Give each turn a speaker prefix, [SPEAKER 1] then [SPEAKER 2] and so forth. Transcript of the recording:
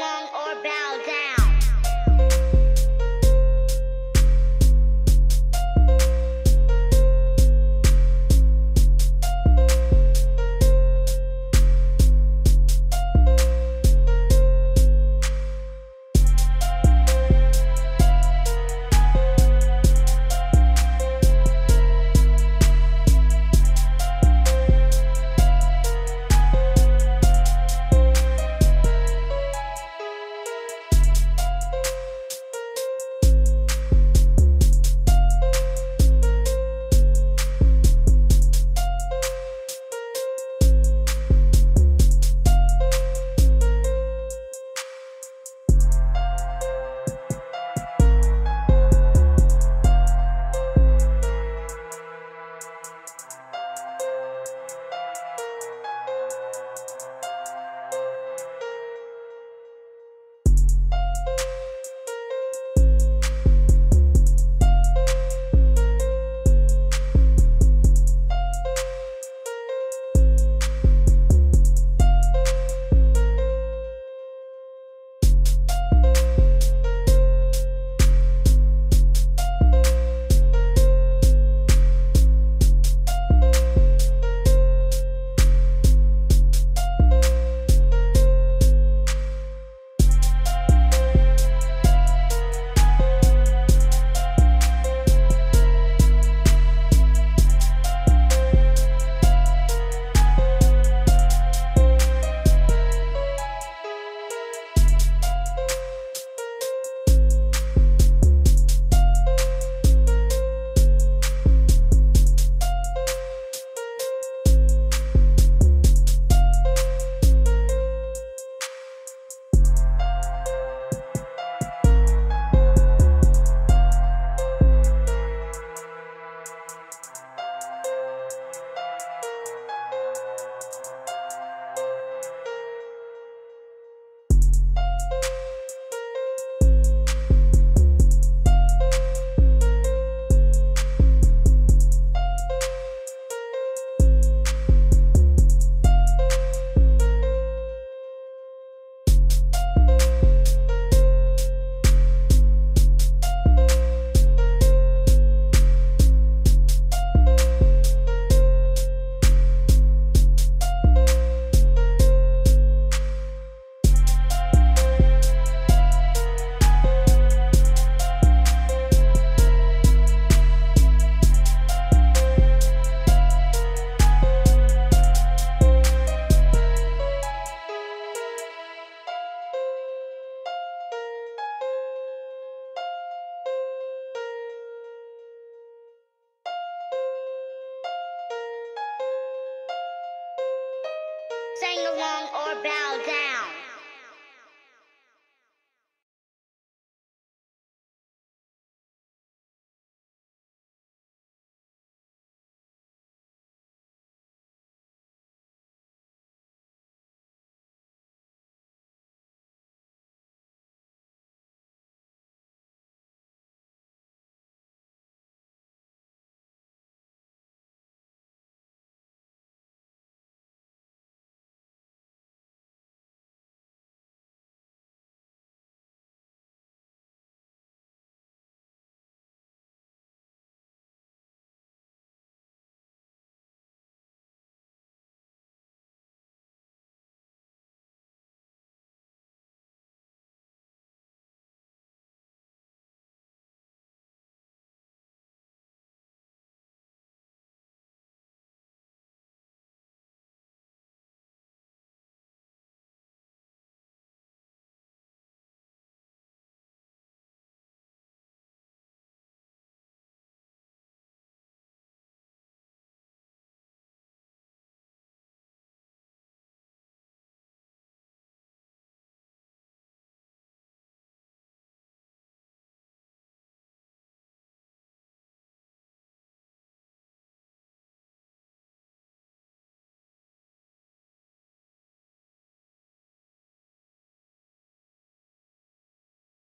[SPEAKER 1] or bow down. Or bow down.